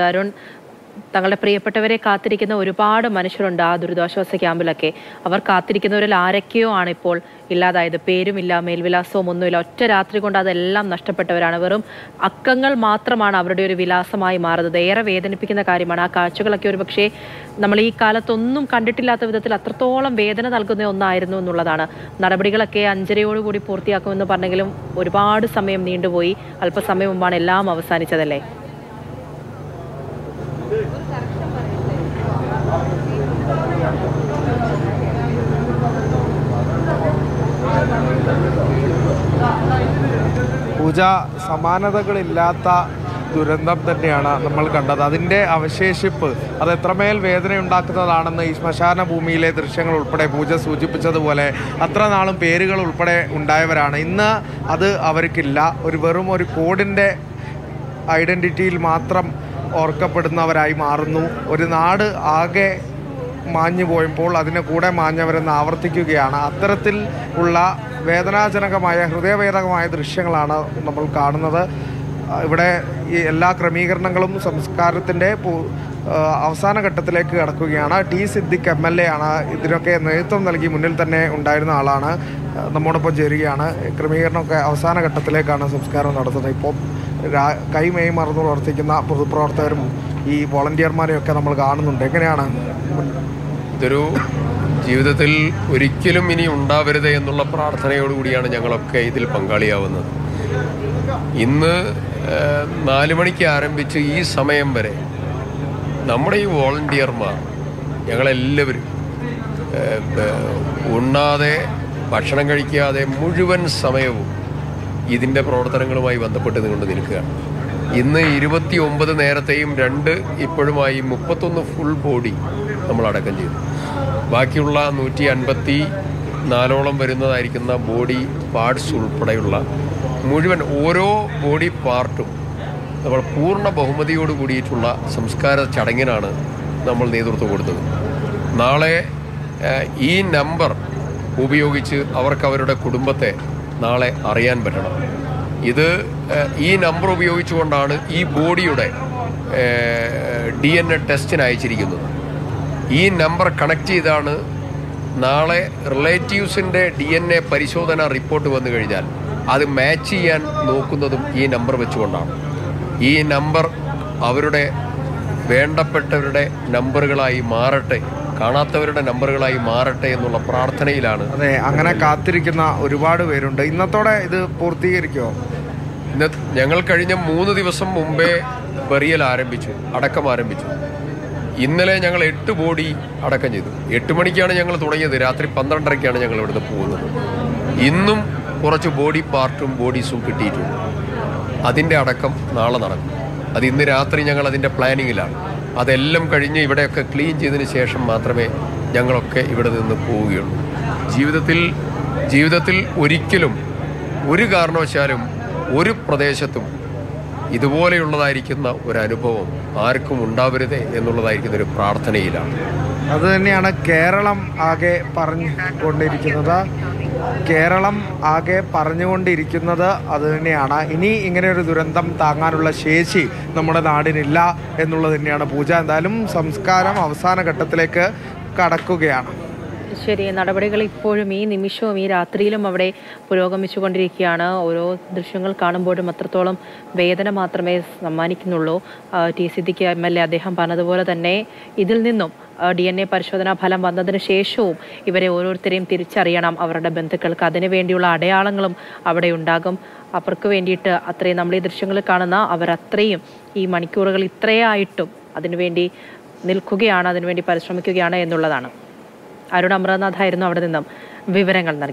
അരുൺ തങ്ങളുടെ പ്രിയപ്പെട്ടവരെ കാത്തിരിക്കുന്ന ഒരുപാട് മനുഷ്യരുണ്ട് ആ ദുരിതാശ്വാസ ക്യാമ്പിലൊക്കെ. അവർ കാത്തിരിക്കുന്നവരിൽ ആരൊക്കെയോ ആണ് ഇപ്പോൾ ഇല്ലാതായത്. പേരുമില്ല മേൽവിലാസവും ഒന്നുമില്ല. ഒറ്റ രാത്രി കൊണ്ട് അതെല്ലാം നഷ്ടപ്പെട്ടവരാണ്. വെറും അക്കങ്ങൾ മാത്രമാണ് അവരുടെ ഒരു വിലാസമായി മാറുന്നത്. ഏറെ വേദനിപ്പിക്കുന്ന കാര്യമാണ് ആ കാഴ്ചകളൊക്കെ. ഒരു പക്ഷേ നമ്മൾ ഈ കാലത്തൊന്നും കണ്ടിട്ടില്ലാത്ത വിധത്തിൽ അത്രത്തോളം വേദന നൽകുന്ന ഒന്നായിരുന്നു എന്നുള്ളതാണ്. നടപടികളൊക്കെ അഞ്ചരയോടുകൂടി പൂർത്തിയാക്കുമെന്ന് പറഞ്ഞെങ്കിലും ഒരുപാട് സമയം നീണ്ടുപോയി. അല്പസമയം മുമ്പാണ് എല്ലാം അവസാനിച്ചതല്ലേ? പൂജ സമാനതകളില്ലാത്ത ദുരന്തം തന്നെയാണ് നമ്മൾ കണ്ടത്. അതിന്റെ അവശേഷിപ്പ് അത് എത്രമേൽ വേദനയുണ്ടാക്കുന്നതാണെന്ന് ഈ ശ്മശാന ഭൂമിയിലെ ദൃശ്യങ്ങൾ ഉൾപ്പെടെ പൂജ സൂചിപ്പിച്ചതുപോലെ അത്ര നാളും പേരുകൾ ഉൾപ്പെടെ ഉണ്ടായവരാണ്. ഇന്ന് അത് അവർക്കില്ല. ഒരു വെറും ഒരു കോഡിന്റെ ഐഡന്റിറ്റിയിൽ മാത്രം ഓർക്കപ്പെടുന്നവരായി മാറുന്നു. ഒരു നാട് ആകെ മാഞ്ഞു പോയപ്പോൾ അതിനെ കൂടെ മാഞ്ഞവരെന്ന് ആവർത്തിക്കുകയാണ്. അത്തരത്തിൽ ഉള്ള വേദനാജനകമായ ഹൃദയവേദകമായ ദൃശ്യങ്ങളാണ് നമ്മൾ കാണുന്നത്. ഇവിടെ ഈ എല്ലാ ക്രമീകരണങ്ങളും സംസ്കാരത്തിന്റെ അവസാന ഘട്ടത്തിലേക്ക് കടക്കുകയാണ്. T. Siddique M. L. A. ആണ് ഇതിനൊക്കെ നേതൃത്വം നൽകി മുന്നിൽ തന്നെ ഉണ്ടായിരുന്ന ആളാണ്. നമ്മോടൊപ്പം ചേരുകയാണ്. ക്രമീകരണമൊക്കെ അവസാന ഘട്ടത്തിലേക്കാണ് സംസ്കാരം നടത്തുന്നത്. ഇപ്പോൾ കൈമേയ് മറന്നു പ്രവർത്തിക്കുന്ന പൊതുപ്രവർത്തകരും ഈ വോളണ്ടിയർമാരെയൊക്കെ നമ്മൾ കാണുന്നുണ്ട്. എങ്ങനെയാണ്? ഇതൊരു ജീവിതത്തിൽ ഒരിക്കലും ഇനി ഉണ്ടാവരുത് എന്നുള്ള പ്രാർത്ഥനയോടുകൂടിയാണ് ഞങ്ങളൊക്കെ ഇതിൽ പങ്കാളിയാവുന്നത്. ഇന്ന് നാല് മണിക്ക് ആരംഭിച്ച് ഈ സമയം വരെ നമ്മുടെ ഈ വോളണ്ടിയർമാർ ഞങ്ങളെല്ലാവരും ഉണ്ണാതെ ഭക്ഷണം കഴിക്കാതെ മുഴുവൻ സമയവും ഇതിന്റെ പ്രവർത്തനങ്ങളുമായി ബന്ധപ്പെട്ട് നിങ്ങൾ നിൽക്കുകയാണ്. ഇന്ന് ഇരുപത്തി ഒമ്പത് നേരത്തെയും രണ്ട് ഇപ്പോഴുമായി മുപ്പത്തൊന്ന് ഫുൾ ബോഡി നമ്മൾ അടക്കം ചെയ്തു. ബാക്കിയുള്ള നൂറ്റി അൻപത്തി നാലോളം വരുന്നതായിരിക്കുന്ന ബോഡി പാർട്സ് ഉൾപ്പെടെയുള്ള മുഴുവൻ ഓരോ ബോഡി പാർട്ടും നമ്മൾ പൂർണ ബഹുമതിയോട് കൂടിയിട്ടുള്ള സംസ്കാര ചടങ്ങിനാണ് നമ്മൾ നേതൃത്വം കൊടുത്തത്. നാളെ ഈ നമ്പർ ഉപയോഗിച്ച് അവർക്ക് അവരുടെ കുടുംബത്തെ നാളെ അറിയാൻ പറ്റണം. ഇത് ഈ നമ്പർ ഉപയോഗിച്ചുകൊണ്ടാണ് ഈ ബോഡിയുടെ ഡി എൻ എ ടെസ്റ്റിന് അയച്ചിരിക്കുന്നത്. ഈ നമ്പർ കണക്ട് ചെയ്താണ് നാളെ റിലേറ്റീവ്സിന്റെ ഡി എൻ എ പരിശോധന റിപ്പോർട്ട് വന്നു കഴിഞ്ഞാൽ അത് മാച്ച് ചെയ്യാൻ നോക്കുന്നതും ഈ നമ്പർ വെച്ചുകൊണ്ടാണ്. ഈ നമ്പർ അവരുടെ വേണ്ടപ്പെട്ടവരുടെ നമ്പറുകളായി മാറട്ടെ കാണാത്തവരുടെ നമ്പറുകളായി മാറട്ടെ എന്നുള്ള പ്രാർത്ഥനയിലാണ്. അതെ അങ്ങനെ കാത്തിരിക്കുന്ന ഒരുപാട് പേരുണ്ട്. ഇന്നത്തോടെ ഇത് പൂർത്തീകരിക്കുമോ ഇന്ന് ഞങ്ങൾ കഴിഞ്ഞ മൂന്ന് ദിവസം മുമ്പേ ബറിയൽ ആരംഭിച്ചു അടക്കം ആരംഭിച്ചു. ഇന്നലെ ഞങ്ങൾ എട്ട് ബോഡി അടക്കം ചെയ്തു. എട്ട് മണിക്കാണ് ഞങ്ങൾ തുടങ്ങിയത്. രാത്രി പന്ത്രണ്ടരയ്ക്കാണ് ഞങ്ങൾ ഇവിടുന്ന് പോകുന്നത്. ഇന്നും കുറച്ച് ബോഡി പാർട്ടും ബോഡീസും കിട്ടിയിട്ടുണ്ട്. അതിന്റെ അടക്കം നാളെ നടക്കും. അത് ഇന്ന് രാത്രി ഞങ്ങൾ അതിന്റെ പ്ലാനിങ്ങിലാണ്. അതെല്ലാം കഴിഞ്ഞ് ഇവിടെയൊക്കെ ക്ലീൻ ചെയ്തതിന് ശേഷം മാത്രമേ ഞങ്ങളൊക്കെ ഇവിടെ നിന്ന് പോവുകയുള്ളൂ. ജീവിതത്തിൽ ജീവിതത്തിൽ ഒരിക്കലും ഒരു കാരണവശാലും ഒരു പ്രദേശത്തും ഇതുപോലെയുള്ളതായിരിക്കുന്ന ഒരു അനുഭവം ആർക്കും ഉണ്ടാവരുത് എന്നുള്ളതായിരിക്കുന്ന ഒരു പ്രാർത്ഥനയിലാണ്. അതുതന്നെയാണ് കേരളം ആകെ പറഞ്ഞുകൊണ്ടിരിക്കുന്നത്. കേരളം ആകെ പറഞ്ഞുകൊണ്ടിരിക്കുന്നത് അത് തന്നെയാണ്. ഇനി ഇങ്ങനെ ഒരു ദുരന്തം താങ്ങാനുള്ള ശേഷി നമ്മുടെ നാടിനില്ല എന്നുള്ളത് തന്നെയാണ്. പൂജ എന്തായാലും സംസ്കാരം അവസാന ഘട്ടത്തിലേക്ക് കടക്കുകയാണ്. ശരി നടപടികൾ ഇപ്പോഴും ഈ നിമിഷവും ഈ രാത്രിയിലും അവിടെ പുരോഗമിച്ചുകൊണ്ടിരിക്കുകയാണ്. ഓരോ ദൃശ്യങ്ങൾ കാണുമ്പോഴും അത്രത്തോളം വേദന മാത്രമേ സമ്മാനിക്കുന്നുള്ളൂ. T. C Siddique M. L. A അദ്ദേഹം പറഞ്ഞതുപോലെ തന്നെ ഇതിൽ നിന്നും ഡി. എൻ. എ പരിശോധനാ ഫലം വന്നതിന് ശേഷവും ഇവരെ ഓരോരുത്തരെയും തിരിച്ചറിയണം. അവരുടെ ബന്ധുക്കൾക്ക് അതിനു വേണ്ടിയുള്ള അടയാളങ്ങളും അവിടെ ഉണ്ടാകും. അവർക്ക് വേണ്ടിയിട്ട് അത്രയും നമ്മൾ ഈ ദൃശ്യങ്ങൾ കാണുന്ന അവരത്രയും ഈ മണിക്കൂറുകൾ ഇത്രയായിട്ടും അതിനുവേണ്ടി നിൽക്കുകയാണ് അതിനുവേണ്ടി പരിശ്രമിക്കുകയാണ് എന്നുള്ളതാണ്. അരുൺ അമൃതനാഥായിരുന്നു അവിടെ നിന്നും വിവരങ്ങൾ നൽകി.